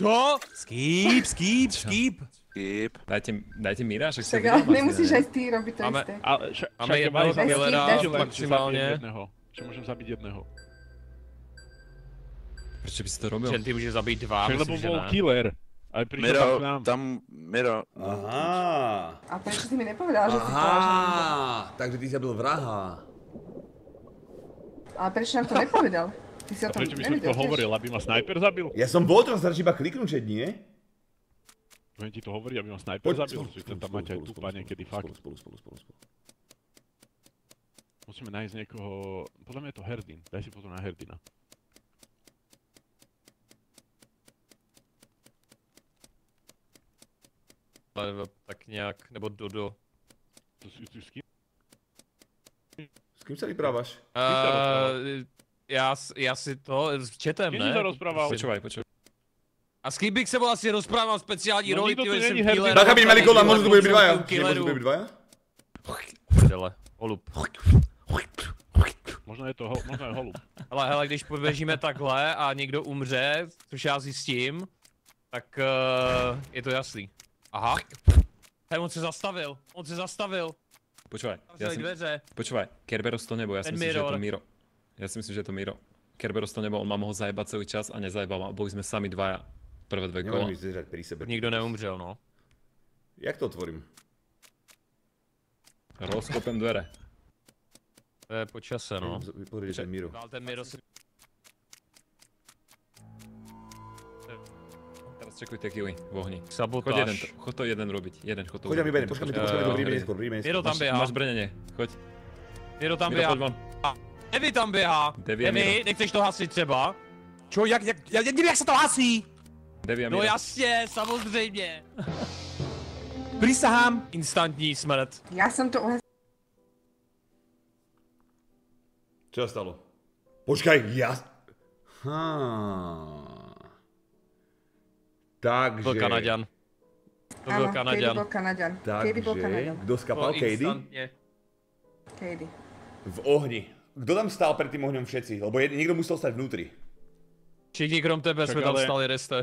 To? Skip, skip, skip. Skip. Dajte, dajte Mira, však Tak ale nemusíš aj ty robiť to Máme- isté. Ale však, Máme jedného maximálne. Že môžem zabiť jedného. Prečo by si to robil? Že ty môžeš zabiť dva, Však lebo bol killer. Aj prišiel Miro, tam k nám. tam, Miro, Aha. A prečo si mi nepovedal, že si že... Aha. Takže ty si zabil vraha. Ale prečo nám to nepovedal? Ty si o tom prečo by som to hovoril, aby ma sniper zabil? Ja som bol, to sa iba kliknúť, že nie? Budem ti to hovoriť, aby ma sniper Poď, zabil, spolu, že spolu, ten tam spolu, máte aj spolu, tu spolu, pane, kedy spolu, fakt. Spolu, spolu, spolu, spolu. Musíme nájsť niekoho, podľa mňa je to Herdin. Daj si pozor na Herdina. Tak nějak, nebo Dodo. To si, s kým? S kým sa vyprávaš? Uh, já, s- já si to, četem, ne? sa rozprával? Počúvaj, počúvaj. A s kým bych se bol asi rozprával speciální No roli, není jsem killer. Bacha, by mali kola, možno to bude dvaja. Som možno to bude dvaja? Prdele, holub. Možno je to, ho, možno je holub. Ale hele, když poběžíme takhle a někdo umře, což já zjistím, tak uh, je to jasný. Aha. Hej, on se zastavil, on se zastavil. Počúvaj, ja dveře. počúvaj, Kerberos to nebol, ja si myslím, že je to. Miro. Ja si myslím, že je to Miro. Kerberos to nebol, on ma mohol zajebať celý čas a nezajebal ma, boli sme sami dvaja. Prvé dve kola. Nemôžem pri sebe. Nikdo neumřel, no. Jak to otvorím? Rozkopem dvere. To je po čase, no. Vypovedať ten Miro. Ale ten Miro si... Teraz čekuj tie killy v ohni. Sabotáž. Choď jeden, chod to jeden robiť. Jeden chod to Choď urobiť. bene, počkaj mi to, počkaj mi to, príjme neskôr, príjme Miro neskôr. tam Máš, běhá. máš brnenie, choď. Miro tam Miro, běhá. poď von. Devi tam běhá. Devi nechceš to hasit třeba? Čo, jak, jak, jak, jak, jak se to hasí? Devi No jasně, samozřejmě. Prisahám. Instantní smrt. Ja som to uhes... Čo sa stalo? Počkaj, ja... Ha. Takže... Byl Kanaďan. To byl Kanaďan. bol Takže, Kanaďan. kto skapal? Katie. V ohni. Kto tam stál pred tým ohňom všetci? Lebo jed, niekto musel stať vnútri. Všichni krom tebe Však jsme tam ale- stali, reste.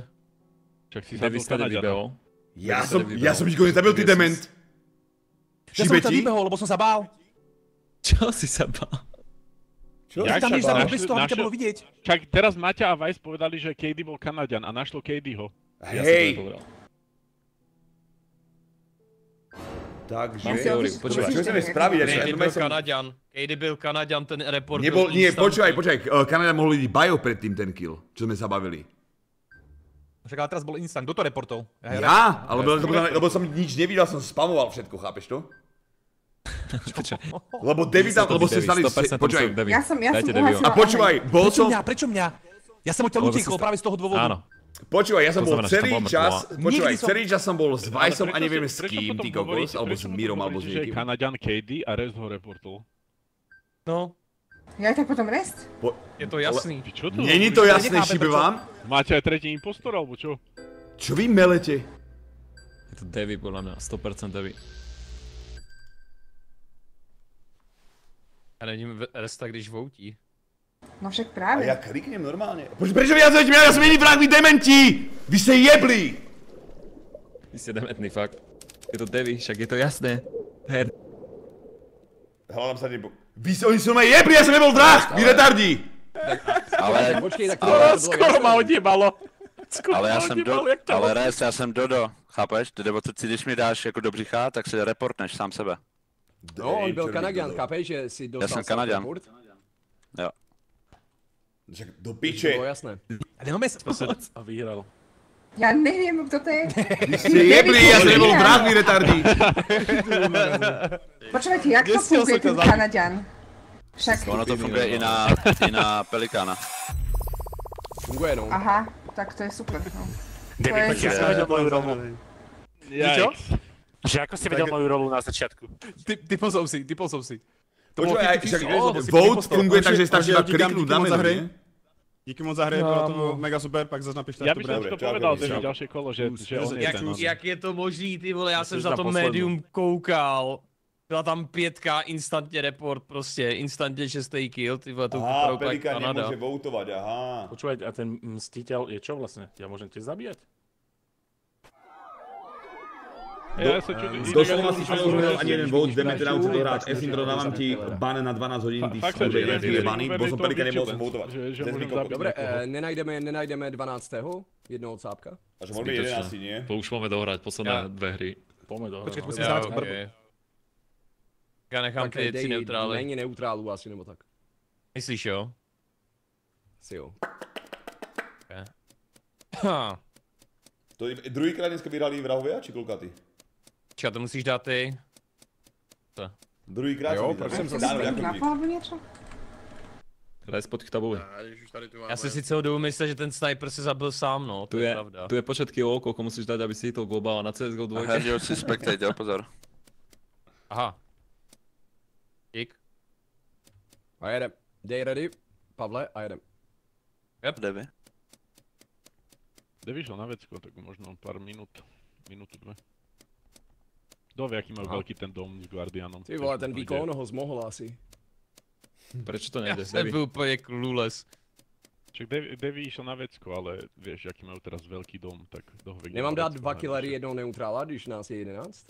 Však si zabil stade vybehol. Ja som, ja som nikoho nezabil, ty dement. Ja som ti? vybehol, lebo som sa bál. Čo si sa bál? Čo? Jak Tam nič zabil bez toho, aby ťa bolo vidieť. Však teraz Maťa a Vice povedali, že KD bol Kanaďan a našlo. Ja som to Hej, nepovedal. Takže... Počúvaj. Čo chceme spraviť? Ja Katie som- byl Kanaďan. Katie byl Kanaďan, ten report Nebol, byl nie, počúvaj, počúvaj, uh, Kanada mohol byť bio predtým ten kill, čo sme sa bavili. Však ale teraz bol instant. Kto to reportol? Ja? Alebo, lebo, lebo som nič nevidel, som spamoval všetko, chápeš to? Lebo Devi tam, lebo ste stali... 100% Počúvaj. Ja som- ja som a počúvaj, bol Prečo som... mňa? Prečo mňa? Ja som Lebo si utekol práve z toho dôvodu. Áno. Počúvaj, ja som To bol znamená, celý čas, počúvaj, som- celý čas som bol s Ale Viceom a neviem si- s kým, ty kokos, alebo s Mirom, alebo s niekým. Kanaďan KD a Rest ho reportol. No, Ja tak potom rest? Po- je to jasný. Ty čo to Není to jasné, šibe vám? Máte aj tretí impostor, alebo čo? Čo vy melete? Je to Devi podľa mňa, 100% Devi. Já nevím resta, když voutí. No však A práve. ja kliknem normálne. Prečo vy jazujete mňa? Ja som iný vrah, vy dementi! Vy ste jebli! Vy ste demetný, fakt. Je to Devi, však je to jasné. Her. Hľadám sa nebo... Vy ste, oni sú ma jebli, ja som nebol vrah, vy retardi! ale, Počkej, tak to Skoro ma odjebalo. Skoro ale já jsem do, jak to ale Rest, já jsem Dodo, chápeš? Nebo to si, když mi dáš jako do břicha, tak si reportneš sám sebe. No, on byl robíte, chápeš, že si dostal jsem Kanaďan. self-report? Jo. Však do To piče. bolo jasné. Ale no mes... A vyhral. Ja neviem, kto to je. Vy ste jebli, ja som nebol vrah, vy retardi. Počúvajte, jak to funguje ten. Kanaďan? Však, Ono to funguje i na, i na Pelikána. Funguje, no. aha, tak to je super. No. Devi, počkaj, ja som vedel moju rolu. Čo? Že ako si vedel moju rolu na začiatku? Ty- Typol som si, typol som si. To bolo Počúvaj, 50-50, však si vote funguje tak, že stačí iba kliknúť na moc menu, nie? Díky moc za hry, bylo to mega super, pak zase napište, Ja jak by to som bude. ti to povedal, čau. ďalšie kolo, že, že on je Jak, ten. no. jak je to možný, ty vole, já jsem Musíš za to médium koukal. Byla tam pětka, instantně report, prostě, instantně šestý kill, ty vole, to Aha, Kanada. nemôže voutovať, aha. Počúvaj, a ten mstiteľ je čo vlastne? Ja môžem tiež zabíjať? Ja sa ma si, neurobil ani jeden vote, jdeme teda učit dohrát F-intro, dávám ti ban na 12 hodín, ty Fakt si sa, že jeden je je baný, uvedený bol som to Pelikán, nemohol som zabiť. Dobre, eh, nenajdeme, nenajdeme 12. jednoho cápka. A že môžeme 11, nie? To už máme dohrať, posledné Ja- dve hry. Poďme do Počkej, musím znát. Já nechám Tak ty tři neutrály. méně neutrálů asi, nebo tak. Myslíš jo? Si jo. To druhýkrát dneska vyhrali vrahovia, či koľkatý? Čeká, to musíš dát ty. Druhýkrát Jo, proč jsem na ti. alebo niečo? Daj spod k tabuli. Já si sice budu myslet, že ten sniper si zabil sám, no, to Tu je je, pravda. tu je počet killov, koľko musíš dať, aby si hitol globál na CSGO A 2. hrdil si spectate, pozor. Aha. Dík. A jedem. Dej ready, Pavle, a jedem. Devy. Kde vyšlo na vecko, tak možno pár minút, minútu, dve. Kto vie, aký majú Aha. veľký ten dom s Guardianom. Ty vole, ten výkon ho zmohl asi. Prečo to nejde? jsem byl úplně clueless. Však Devi, Devi išiel na vecko, ale vieš, aký majú teraz veľký dom, tak kto ho vie, kde Nemám má dát dva killery, jednoho neutrála, když nás je 11?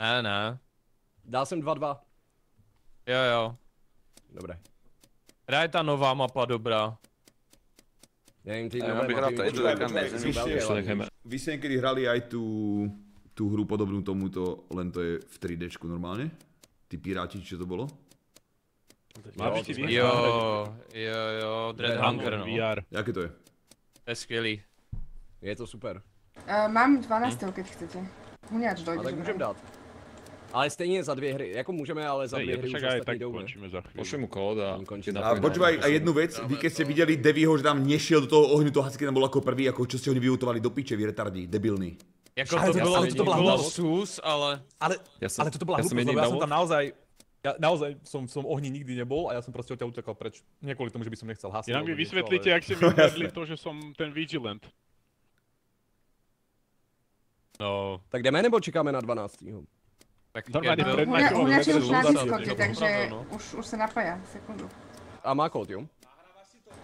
Ne, ne. Dal jsem 2-2. Jo, jo. Dobré. Která je ta nová mapa dobrá? Nevím, ty Já nové mapy. Vy ste niekedy hrali aj tú, tú hru podobnú tomuto, len to je v 3D normálne? Tí piráti, čo to bolo? Jo, to. Jo, jo, jo, Dread Hunger, no. VR. Jaké to je? To je skvělý. Je to super. Uh, mám 12, keď chcete. Huňač A dojde. tak můžeme dát. Ale stejně za dvě hry, jako můžeme, ale za dvě hry už tak jdou. končíme za. Pošli mu kód a... A počúvaj, a jednu vec, vy keď ste videli Devyho, že tam nešiel do toho ohňu, to hasič, keď tam bol ako prvý, ako čo ste ho nevyutovali do piče, vy retardí, debilní. Jako Ale to to- bylo, ale to byla bylo sus, ale... Ale, Ja som, ale toto bola ja som hlúposť, lebo ja som tam naozaj, ja naozaj som v tom ohni nikdy nebol a ja som proste odtiaľ utekal preč. Nie kvôli tomu, že by som nechcel hasiť. Inak mi vysvetlíte, ale- jak ste mi uvedli to, že som ten Vigilant. No, Tak jdeme nebo čekáme na 12. tak už na zúzať, Discorde, to takže no. už, už sa napája. Sekundu. A má kód, jo?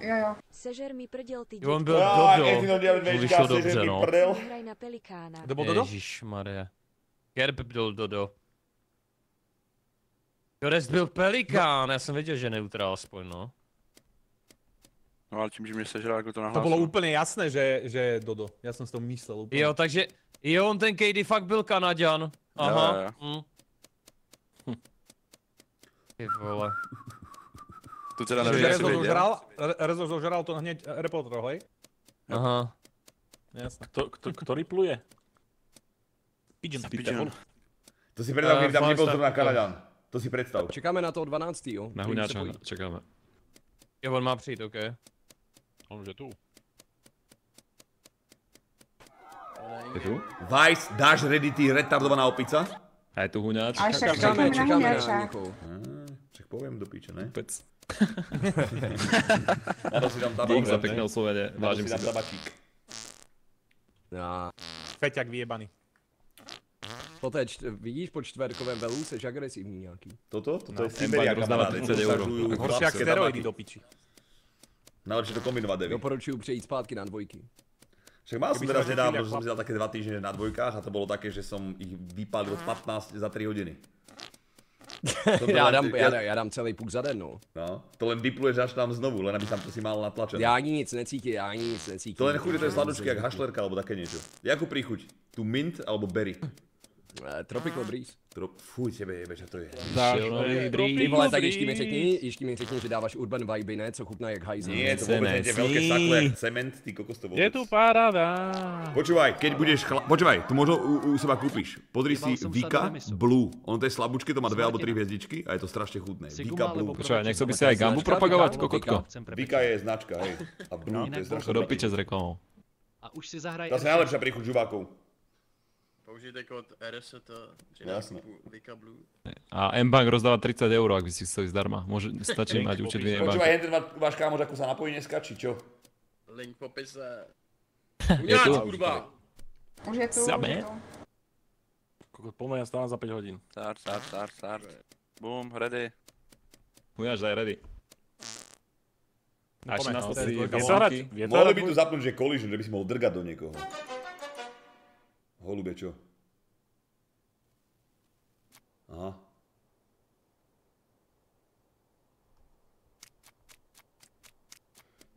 Jo, jo. Sežer mi prděl ty Jo, on byl Á, Dodo. Diablo To 2, vyšlo sežer dobře, mi no. prdel. Hraj na Pelikána. Kde bol Dodo? Ježišmarja. Gerb byl Dodo. Jorest byl Pelikán, já jsem věděl, že neutrál aspoň, no. No ale tím, že mě sežral, jako to To nahlásil. bolo úplne jasné, že, že je Dodo. Ja som si to myslel úplne. Jo, takže, jo, on ten KD fakt byl Kanaďan. Aha. Jo, jo. Hm. Ty vole. Tu teda jestli Rezo zožral, Re- Rezo zožral to hneď reporter, hej? Aha. Jasné. Kto, kto, ktorý pluje? Pigeon. Pigeon. To si predstav, Eh, keď tam nebol zrovna to- Kanaďan. To si predstav. Čekáme na toho 12. jo? Na huňáča čekáme. Jo, on má přijít, OK. On už je tu. Je tu? Vice, dáš ready ty retardovaná opica? A je tu huňáč. Ale však Čekáme, čekáme na. Á, Však poviem do piče, ne? Pec. Na to si dám Dík za pekné oslovenie, vážim si si dám to. tabačík. Já. Feťak vyjebaný. To je, čt- vidíš, po čtverkovém velu jsi agresivní nějaký. Toto? Toto je M-Bank Siberia, rozdáva kamaráde. 30 euro. Usažujú Horšie chlapské steroidy do piči. Najlepšie to kombinovať, Devi. Doporučuju přejít zpátky na dvojky. Však mal som teraz sa nedávno, že som si dal také dva týždne na dvojkách a to bolo také, že som ich vypálil 15 za 3 hodiny. Já dám, já, dám- já dám celý puk za den, no. No, to len dipluješ až tam znovu, len aby tam to si mal natlačené. Já ani nic necítím, já ani nic necítím. To len chuť, to je sladučky, jak hašlerka alebo také niečo. Jakú príchuť? Tu mint alebo berry? Eh, Tropical Breeze. Tro... Fuj, tebe jebe, že to je. Ty vole, tak ještě mi řekni, ještě mi řekni, že dáváš urban vibe, ne? Co chutná jak hajzel. Nie, to vôbec nie, tie veľké sakle, jak cement, ty kokos to Je vôbec. tu paráda. Počúvaj, keď budeš chla... Počúvaj, to možno u, u seba kúpiš. Pozri si Vika Blue. On to je slabúčke, to má dve alebo tri hviezdičky a je to strašne chutné. Vika Blue. Počúvaj, nechcel by si aj Gambu propagovať, kokotko? Vika je značka, hej. A Blue to je strašne Do piče s reklamou. A už si zahraj... To je najlepšia príchuť žuvákov. Použijte kód RST, Jasné. Vika Blue. A M-Bank rozdáva 30 eur, ak by si chceli zdarma. Môže, stačí Link mať účet v Počúvaj, M-Banku. Hendrik, má- váš kámoš ako sa napojí dneska, či čo? Link v popise. Je tu? kurva! Už je tu, už je tu. kokot, poďme, ja stávam za 5 hodín. Start, start, start, start. Boom, ready. Huňač, daj ready. Nás no, dve to hrať, bunky. vie to Mohli by tu zapnúť, že collision, že by si mohol drgať do niekoho. Holube, čo? Aha.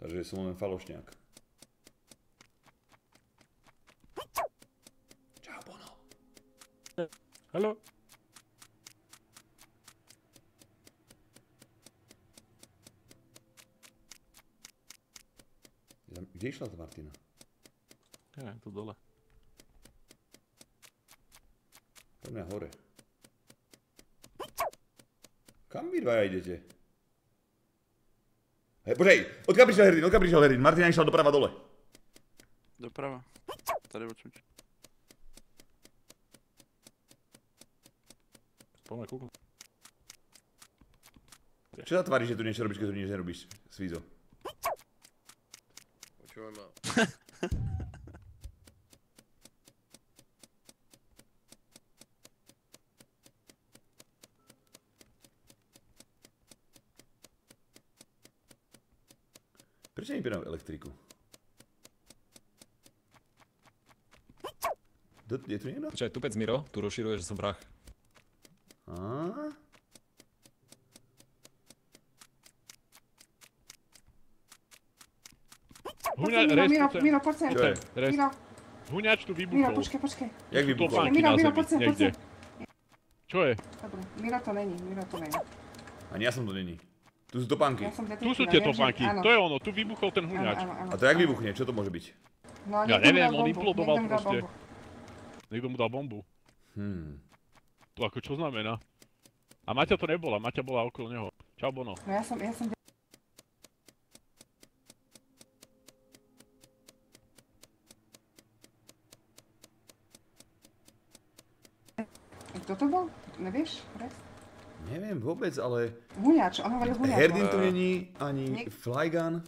Takže som len falošňák. Čau, Bono. Hello. Kde išla tá Martina? Ja, tu dole. Mňa hore. Kam vy dvaja idete? Hej, počkej, odkiaľ prišiel Herdin, odkiaľ prišiel Herdin? Martina išla doprava dole. Doprava. Tady odsud. Poďme kúknu. Čo sa tvári, že tu niečo robíš, keď tu niečo nerobíš, Svízo? Počúvaj ma. Prečo nevypínam elektriku? Do, je tu niekto? Počkaj, tupec Miro, tu rozširuje, že som vrah. Á? Huňač, Miro, Miro, Miro, poď sem. Čo je? rest. Miro, Huňač tu Miro, vybuchol. počkaj, počkaj. Jak Sú vybuchol? Miro, Miro, poď sem, poď sem. Čo je? Dobre, Miro to není, Miro to není. Ani ja som to není. Tu sú topánky. Ja Tu sú tie že- topánky. áno. To je ono, tu vybuchol ten huňač. áno, áno. A to jak vybuchne? Čo to môže byť? No, Ja neviem, on implodoval proste. bombu. Niekto mu dal bombu. Hmm. To ako čo znamená? A Maťa to nebola, Maťa bola okolo neho. Čau Bono. No ja som, ja som... Kto to bol? Nevieš? Rex? Neviem vôbec, ale Huňač, on hovoril Huňač. Herdin tu není, ani Nie- Flygun.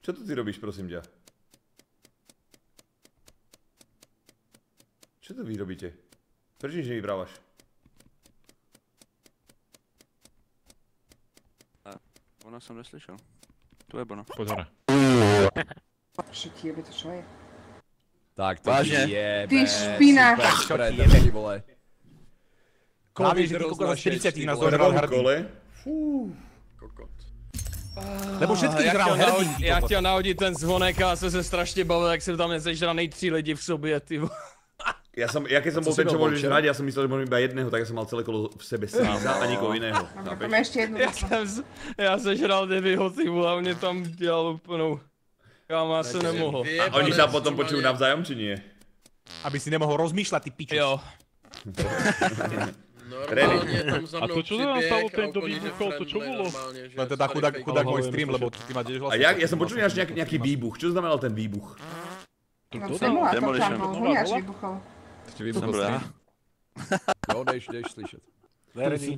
Čo tu ty robíš, prosím ťa? Čo tu vy robíte? Prečo nič nevybrávaš? Ono som neslyšel. Tu je hore. Čo ti jebe, to čo je? Tak to Vážne? jebe. Ty špina. Super, Čo vole. Hlavne, že ty kokos na 40 nás prvom hrdý. kole? Kokot. Lebo já hral chtěl, hrdý. já chtěl nahodit ten zvonek a já jsem se strašně bavil, jak jsem tam nesežraný tři lidi v sobě, ty vole. Ja, som, ja keď som Co bol ten, čo môžeš hrať, ja som myslel, že môžem iba jedného, tak ja som mal celé kolo v sebe Svíza a nikoho iného. Dobre, chápeš? poďme ešte jednu. Já jsem, s- já sežral devyho, ty vole, a mě tam dělal úplnou. Kámo, já jsem nemohl. A oni sa potom počujú navzájom, či nie? Aby si nemohol rozmýšľať, ty pičus. Jo. Normálně tam za A mnou to čo sa nám stalo, a ten, že vybuchol, to čo bolo? Len teda chudák, chudák môj stream, lebo ty ma tiež A vlastne... ja, ja som počul až nejaký, nejaký výbuch. Čo znamenal ten výbuch? No, To- Demolition. tam Huňač bola? vybuchol. Ešte vybuchol Dobrá. stream. Jo, jdeš, jdeš slyšet.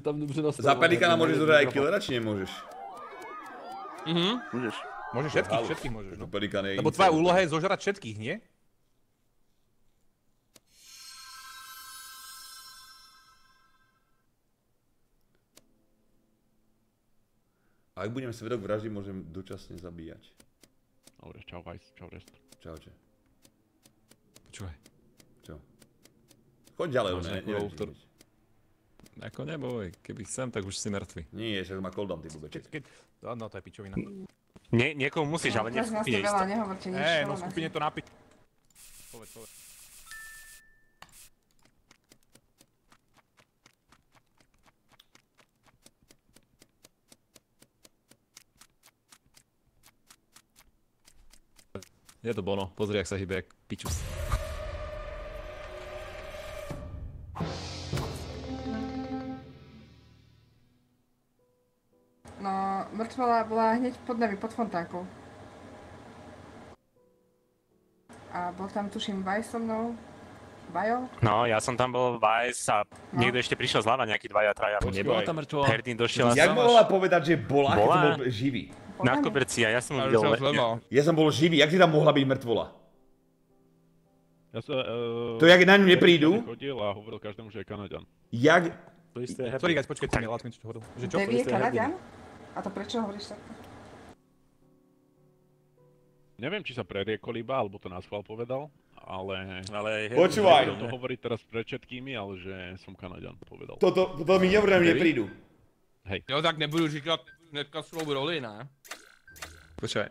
Dobře Za pelikana môžeš zohrať aj killera, či nemôžeš? Mhm. Môžeš. Môžeš všetkých, všetkých môžeš, no. Pelikan je Lebo tvoja úloha je zožrať všetkých, nie? A ak budem svedok vraždy, môžem dočasne zabíjať. Dobre, čau Vice, čau Rest. Čaute. Počúvaj. Čo? Choď ďalej, ne, neviem, Ako neboj, keby chcem, tak už si mŕtvy. Nie, však má cooldown, ty blbeček. Keď... No, to je pičovina. Nie, niekomu musíš, ale nie v vás, to skupine veľa isto. nehovorte nič. Hej, no veľa v skupine nás- to napi... Povedz, povedz. Je to Bono, pozri, jak sa hýbe, jak pičus. No, mŕtvola bola hneď pod nami, pod fontánkou. A bol tam, tuším, Vaj so mnou. Bajo? No, ja som tam bol Vice a No. niekto ešte prišiel zľava, nejaký dvaja, traja. Nebola tam mŕtvola? Herdin došiel Jak mohla povedať, že bola, keď Bola? som bol živý? Na koberci a ja som ho videl. som le- zlema. Ja som bol živý, jak ti tam mohla byť mŕtvola? Ja sa, uh, To jak na ňu neprídu? Chodil a hovoril každému, že je Kanaďan. Jak... To isté je Sorry guys, počkajte mi, minute čo hovoril. Že čo? Devi je Kanadian? A to prečo hovoríš takto? Neviem, či sa preriekol iba, alebo to nás chval povedal, ale... Ale hej, Počúvaj. To hovoriť teraz pred všetkými, ale že som Kanaďan, povedal. Toto, toto mi nehovorí, na mňa neprídu. Hej. Jo, tak nebudu říkat hnedka svou roli, ne? Počkaj.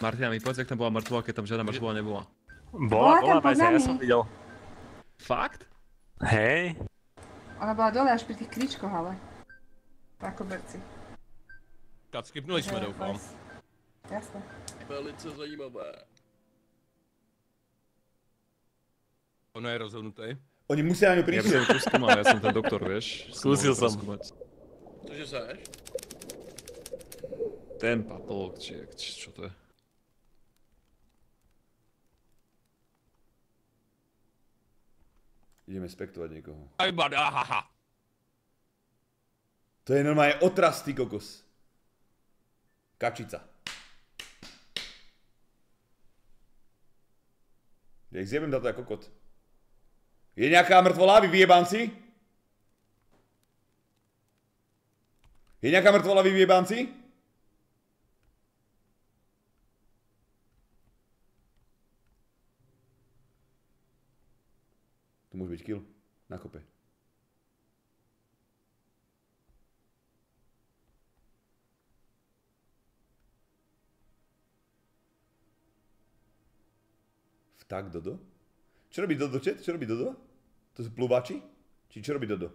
Martina, mi povedz, jak tam bola mŕtvola, keď tam žiadna mŕtvola nebola. Bola, Bola bola, ja som videl. Fakt? Hej, Ona bola dole až pri tých kríčkoch, ale. Na koberci. Tak skipnuli jsme, Že doufám. Jasné. Velice zajímavé. Ono je rozhodnutý. Oni musia na ňu Ja by prísť. som to skúmal, ja som ten doktor, vieš. Skúsil som. preskúmať. Cože seš? Ten patolog, či, či čo to je? Ideme spektovať niekoho. Aj bada, haha. To je normálne otras, ty kokos. Kačica. Jak zjebem táto ako kokot. Je nejaká mŕtvola, vy vyjebanci? Je nejaká mŕtvola, vy vyjebanci? Tu môže byť kill. Na kope. Vták Dodo? Čo robí Dodo, chat? Čo robí Dodo? To sú pluvači? Či čo robí Dodo?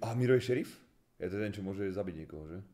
A Miro je šerif? Je to ten, čo môže zabiť niekoho, že?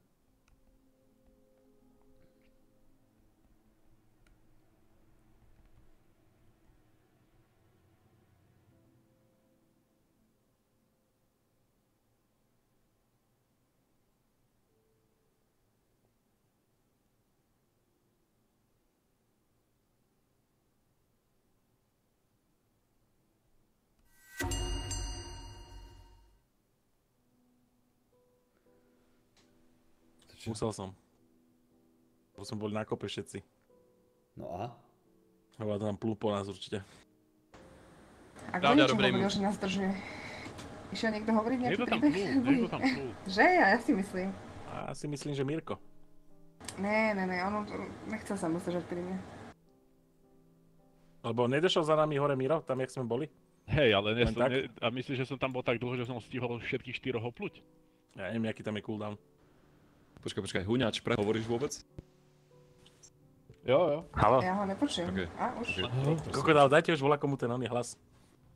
Musel som. Lebo sme boli na kope všetci. No a? To tam plú po nás určite. A kto Pravda, niečo dobrý hovoril, že nás zdržuje? Išiel niekto hovoriť nejaký Niekto tam príbeh? niekto tam plul. Že? A ja si myslím. A ja si myslím, že Mirko. Ne, ne, ne, on nechcel sa mu zdržať pri mne. Lebo nedošiel za nami hore Miro, tam jak sme boli? Hej, ale ne, som, ne, a myslíš, že som tam bol tak dlho, že som stihol všetkých štyroch opluť? Ja neviem, aký tam je cooldown. Počkaj, počkaj, Huňač, prehovoríš vôbec? Jo, jo. Halo? Ja ho nepočujem. Okay. A už. Okay. Koko dal, dajte už volá komu ten oný hlas.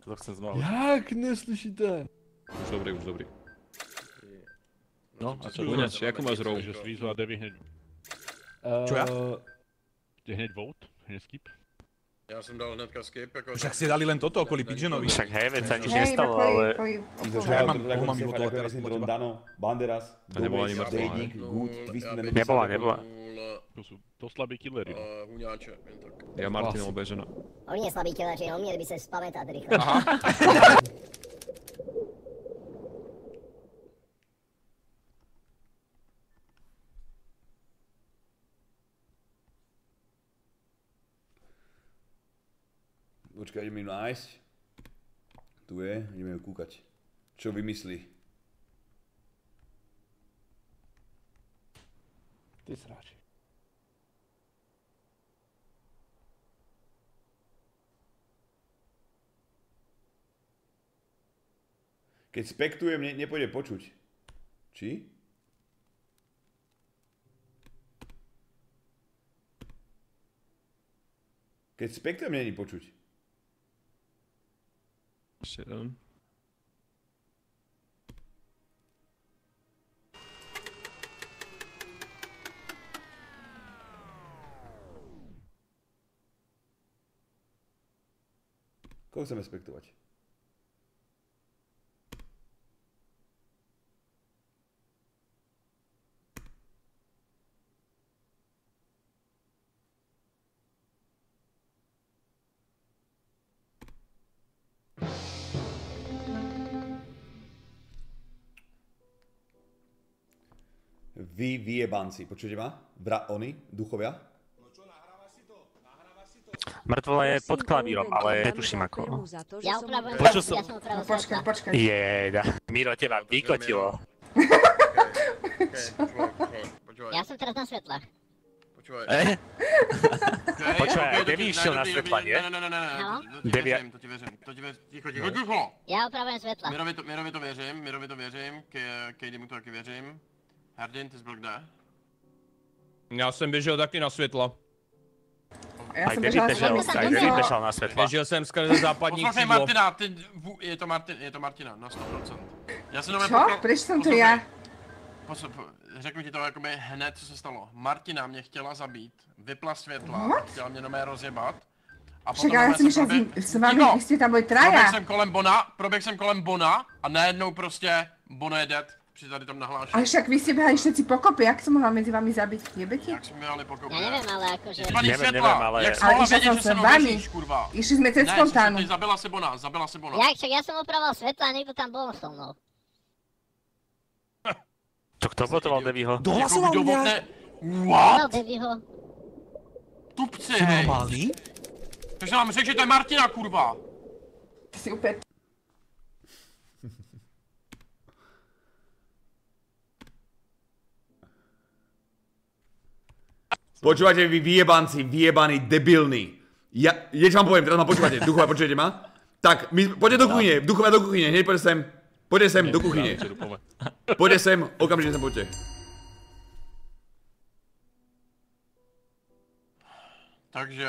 To chcem znova. Jak neslyšíte? Už dobrý, už dobrý. No, a čo? Huňač, ako máš row? Takže Svízu a Devi hneď, Čo ja? hneď vote, hneď skip. Já jsem dal hnedka skip, jako... Však ste dali len toto kvôli Pidgeonovi. Však hej, veď sa nič nestalo, kvôli- ale... okolo. Ja mám- koho ako mám ako teraz Ron, teba? Dano, Banderas, Good, Twisted Metal. Nebola, nebola. To sú to slabí killery. no. Huňáče, jen tak. Ja Martin obežená. On je slabý no měli by se spamätať rýchlo. Počkaj, ideme ju nájsť. Tu je, ideme ju kúkať. Čo vymyslí? Ty sráči. Keď spektujem, ne, nepôjde počuť. Či? Keď spektujem, není počuť. Ešte jeden. Koho chceme spektovať? Vy vyjebanci, počujete ma? Bra, oni, duchovia? Mŕtvola je pod klavírom, ale netuším ako. Ja upravujem Počul som- ja som No počkaj, počkaj. Jeda. Miro, teba vykotilo. Ja som teraz na svetlách. Počúvaj. Eh? Počúvaj, išiel ne, na svetla, nie? Ne, ne, ne, ne, Áno. to ti věřím, to ti věřím, to ti věřím, ticho, ticho, ticho. Ja upravujem svetla. Mirovi to, Mirovi to věřím, Mirovi to věřím, Ke- Kejdy mu to taky věřím. Hardin, ty jsi byl kde? Já jsem běžel taky na světla. David bežala bežal, skrze aj David krídlo. bežal na svetla. Běžel jsem skrze západní Poslouchej křídlo. Martina, ty, je to Martin, je to Martina, na 100%. Já jsem Čo? Prečo som to ja? Posl- po- řeknu ti to jakoby hned, co se stalo. Martina mě chtěla zabít, vypla světla, What? chtěla mě nomé rozjebat. A Však normálně som išla proběh- s- vy ste tam Proběh traja. jsem kolem Bona, proběh jsem kolem Bona a najednou prostě Bono je dead při tady tom nahlášení. Ale však vy ste behali všetci pokopy, jak som mohla medzi vami zabiť? Jebe ti? Jak jsme měli pokopy. Ja neviem, ale akože... Pani Neviem, světla, neviem, ale- jak jsi Ale mohla som že s se mnou běžíš, kurva? Išli sme cez Ne, fontánu. ty zabila si Bona, zabila si Bona. Jak, však ja som upravoval svetla a niekto tam bol so mnou. To kto botoval Deviho? Dohlasoval mňa? What? Deviho. Tupci, Si hej. normálny? Takže nám řekl, že to je Martina, kurva. Ty si úplne... Počúvate vy vyjebanci, vyjebaní, debilní. Ja, niečo vám poviem, teraz ma počúvate, duchovia, počujete ma? Tak, my, poďte do kuchyne, duchovia do kuchyne, hneď poďte sem. Poďte sem, do kuchyne. Poďte sem, okamžite sem poďte. Takže...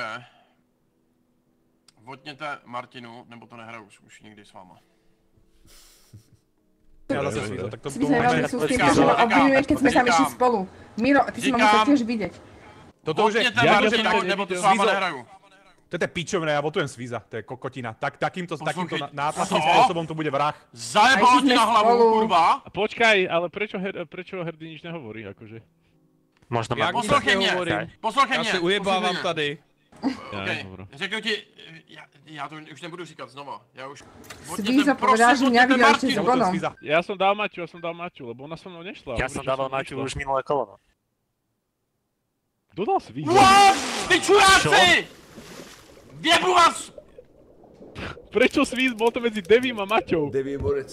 Votněte Martinu, nebo to nehraju už, už nikdy s váma. Ja zase tak to by sme sústredili, Počkám, že ma počkám, obvinuje, keď sme tam išli spolu. Miro, ty si ma musel tiež vidieť. Toto už je... Ja, tak, nebo to s váma nehraju. toto je pičovné, ja votujem Svíza, to je kokotina. Tak, takýmto, takýmto nátlakným spôsobom to bude vrah. Zajebal Aj ti na hlavu, kurva. Počkaj, ale prečo, her, prečo Herdy nič nehovorí, akože? Možno Jak má... Poslouchej mě, poslouchej Já mě. se ujebávám tady. Okay. Řeknu ti, já, já to už nebudu říkat znova. Já už... Svíza povedal, že mňa ešte s. Svíza. Ja som dal Maťu, ja som dal Maťu, lebo ona so mnou nešla. Ja som dával Maťu už minulé kolo. No. Kto dal svíza? What? Vy čuráci! Vjebu vás! Prečo svíz? Bol to medzi Devim a Maťou. Devi je borec.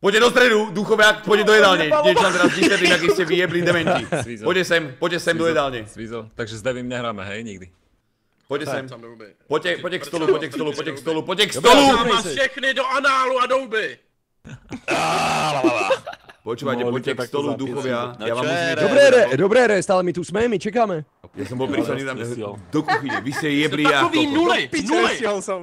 Poďte do stredu, duchovia, poďte do jedálne. Niečo vám teraz vysvetlím, aký ste vyjebli dementi. Poďte sem, poďte sem do jedálne. Svízo, takže s Devim nehráme, hej, nikdy. Poďte sem. Poďte, poďte k stolu, poďte k stolu, poďte k stolu, poďte k stolu! vás všechny do análu a douby! Počúvajte, poďte to k stolu, zapísať. duchovia. No Ja vám musím... Dobré, re, dobré, re, stále my tu sme, my čekáme. Ja som bol prišlený tam Strestil. do kuchyne. Vy ste jebli ja Takový nuly! Nestiel som.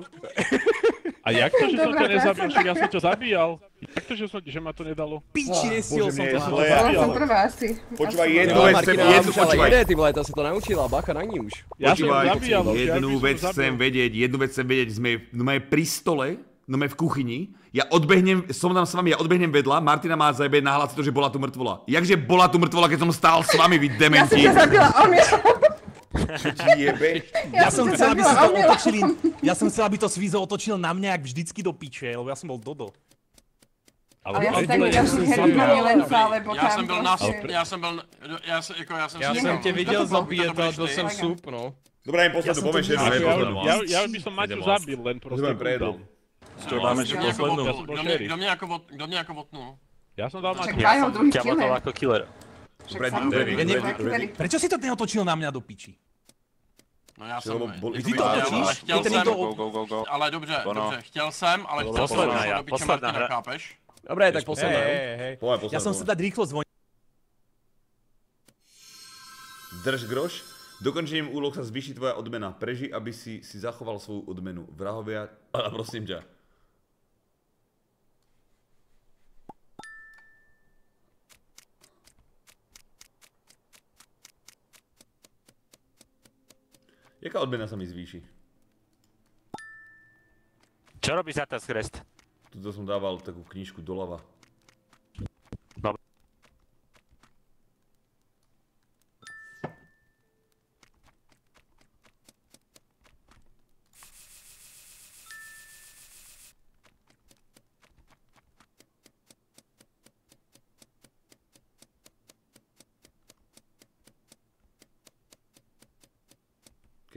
A jak to, že som ťa nezabil? ja som ťa zabíjal. Jak to, že, som, že ma to nedalo? Piči, nestiel Bože, som to. Bola som prvá asi. Počúvaj, jednu No, vec chcem, jednu, počúvaj. jede, ty vole, ta se to naučila, bacha na ní už. Ja som zabíjal. jak jednu vec chcem vedieť, jednu vec chcem vedieť, sme, no pri stole, no v kuchyni, ja odbehnem, som tam s vami, ja odbehnem vedľa, Martina má zajebe nahlásiť to, že bola tu mŕtvola. Jakže bola tu mŕtvola, keď som stál s vami, vy Ja som dementi? ťa zabila, on je... Čo ti jebe? Ja som ťa chcel, aby si to otočili, ja som chcel, aby to Svízo otočil na mňa, jak vždycky do piče, lebo ja som bol Dodo. Ale ja som tak Ale videl, že Harry má milenca, lebo Já tam jsem byl na, já jsem byl, si jsem říkal, tě kdo viděl to byl, zabíjet kdo a to byl byli jsem ty? sup, no. Dobre, aj poslednú, som videl. aj Ja, ja, ja by som Maťu zabil, len proste Ideme prejedol. Čo dáme Kdo ešte mě jako poslednú? jako vot- kdo mě jako votnul? Ja som dal Maťu. daj ho druhý Ťa killer. ako killer. Že. Prečo si to neotočil na mňa do piči? No já jsem, bol- Ty to chtěl, točíš? ale chtěl jsem, Go, go, go, go. ale dobře, dobře, chtěl jsem, ale chtěl jsem posledná, ja, do piče posledná hra. chápeš? Dobre, tak posledná. hej, Ja som sa dať rýchlo zvoniť. Drž groš. Dokončením úloh sa zvýši tvoja odmena. Preži, aby si si zachoval svoju odmenu. Vrahovia, a prosím ťa. Jaká odmena sa mi zvýši? Čo robíš za task rest? Tuto som dával takú knižku doľava.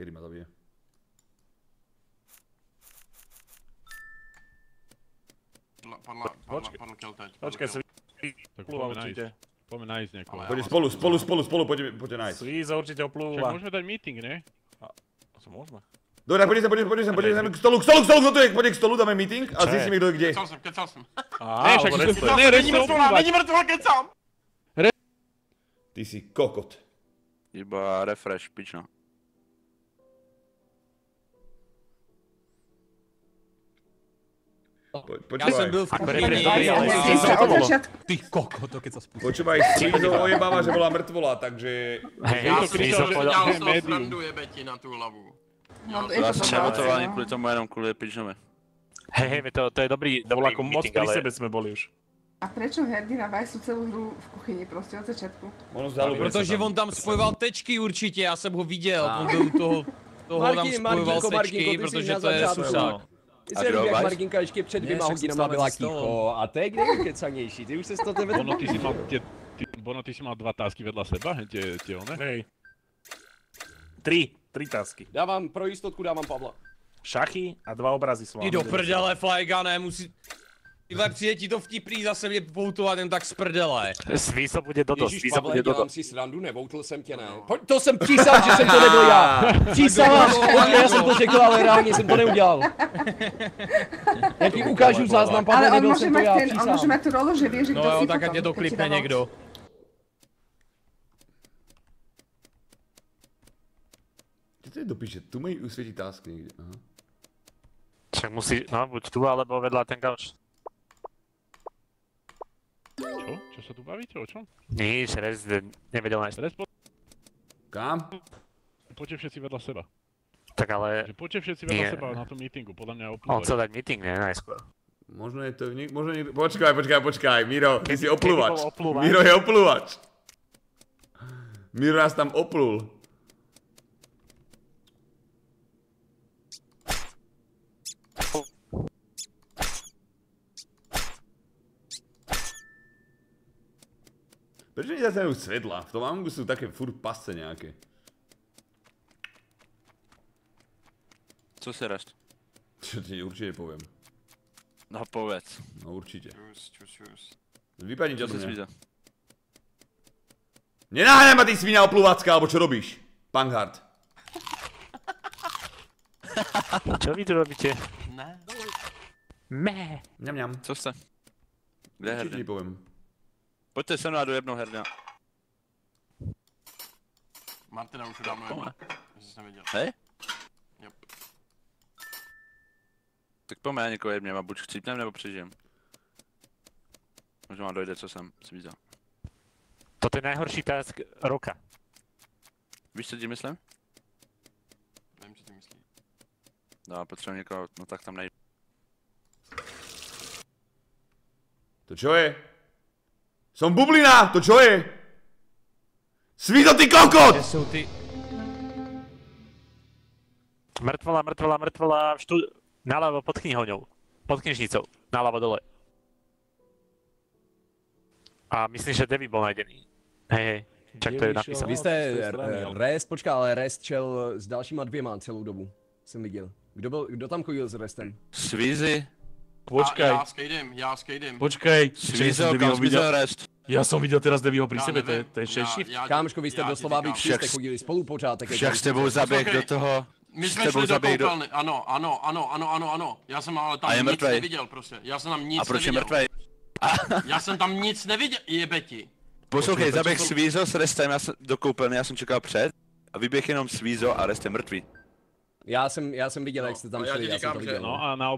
Kedy ma zabije? Padla, padla, Počkej. teď. padl Počkaj, kill. Tak Plúva poďme určite. nájsť. Poďme nájsť niekoho. Poďte spolu, spolu, spolu, spolu, poďte, poďte nájsť. Svíza určite Však oplúva. môžeme dať meeting, ne? To môžeme. Dobre, poďte sem, poďte, poďte sem, poďte sem, k stolu, k stolu, k stolu, kto tu je, poďte k stolu, dáme meeting a zistíme, kto je kde. Kecal jsem, kecal jsem. Á, Ne, však sme- restore. Ne, mrtvola, oplúvať. není mrtvola, kecám! Ty si kokot. Iba refresh, pično. Po, Já jsem počúvaj, byl v kuchyni. dobrý, ale Ja som od oplúva. začiatku. Ty koko, to keď sa spustí. počúvaj, Svizo ojebáva, že bola mŕtvola, takže... Hej, Já to jsem Kristo si povedal, že médium. srandu jebeti na tu hlavu. No, je Ja som sabotovaný kvôli tomu jenom kvôli pičnome. Hej, hej, to, to je dobrý, To bolo ako moc pri sebe sme boli už. A prečo Herdy na Vajsu celú hru v kuchyni proste od začiatku? Protože on tam spojoval tečky určitě, já jsem ho viděl, on byl toho, toho tam spojoval tečky, protože to je susák. Líbí, jak? Marginka ještě před dvěma jsem hodinama byla ticho. A teď je ukecanější? Ty už se z toho tebe... Bono, ty si mal, tie, ty, Bono, ty si mal dva tásky vedľa seba, tie, tie one? Hej. Tri, tri tasky. Dávám, pro jistotku dávám Pavla. Šachy a dva obrazy som Ty do prdele, Flygane, musí... Ty vole, přijde ti to vtipný zase mě poutovat jen tak z prdele. Svíza bude dodo, Ježíš, Svíza Pavle, bude dodo. si srandu, nevoutl jsem tě, ne? Pojď, to jsem přísal, že jsem to nebyl já. Přísahám, počkej, já jsem to řekl, ale reálně jsem to neudělal. Já ti ukážu záznam, Pavle, Ale on nebyl môže jsem to mať já, ten, on môže přísahám. mať tú rolu, že vie, že No kto jo, si tak ať potom, je to keď si klipne dával- někdo. Čo to je do piče? Tu mají usvietiť task niekde. Aha. Však musí, no buď tu, alebo vedľa ten gauč. Čo? Čo sa tu bavíte? O čom? Nič, res, nevedel nájsť. Res po... Kam? Poďte všetci vedľa seba. Tak ale Že poďte všetci vedľa Nie. seba na tom meetingu, podľa mňa on oplúvať. chcel dať meeting, ne, najskôr. Možno je to možno niekto... Počkaj, počkaj, počkaj, Miro, ty si oplúvač. Miro je oplúvač. Miro nás tam oplul. Prečo nezastavujú svetla? V tom Amongu sú také furt pasce nejaké. Co rest? Čo ti určite poviem. No povedz. No určite. Čus, čus, čus. Vypadni ťa do mňa. svíza? Nenáhňaj ma ty svinia oplúvacká, alebo čo robíš? Panghard. Čo vy tu robíte? Ne. Mé. Mňam, mňam. Co je Určite ti poviem. Poďte se mnou a dojebnou herňa. Martina už dávno jebe. Jestli jsi neviděl. Hej? Yep. Tak poďme ja niekoho jebnem a buď chcípnem nebo přežijem. Možno ma dojde, co jsem svíza. Toto je najhorší task roka. Víš, co ti myslím? Vím, co ty myslíš. No potřebuji někoho, no tak tam nejde. To čo je? Som bublina, to čo je? Svíto ty kokot! Kde jsou ty... Mŕtvola, mŕtvola, mŕtvola, štú... Naľavo pod knihoňou. Pod knižnicou. Naľavo dole. A myslím, že Devi bol nájdený. Hej, hej. Čak to je napísané. Vy jste eh, Rest, počká, ale Rest šel s dalšíma dvěma celou dobu. Jsem viděl. Kdo, byl, kdo tam chodil s Restem? Svízy? Počkaj. A já skejdem, já skejdem. Počkaj, som kam videl. rest? Ja som videl teraz Devyho pri sebe, to je, to je šeši. Kámoško, vy jste já ti doslova vy Však- chodili spolu jak Však s tebou Poslouchej, do toho... My jsme šli do koupelny, ano, ano, ano, ano, ano, ano. Já jsem ale tam nic mrtvej. neviděl prostě. Já jsem tam nic A proč je neviděl. mrtvej? Já jsem tam nic neviděl, jebeti. Poslouchej, zaběh to- Svízo s restem, já jsem do koupelny, já jsem čekal před. A vyběh jenom Svízo a rest je mrtvý. Já jsem, já jsem viděl, jak jste tam No, já šli, já jsem to že- viděl. No a na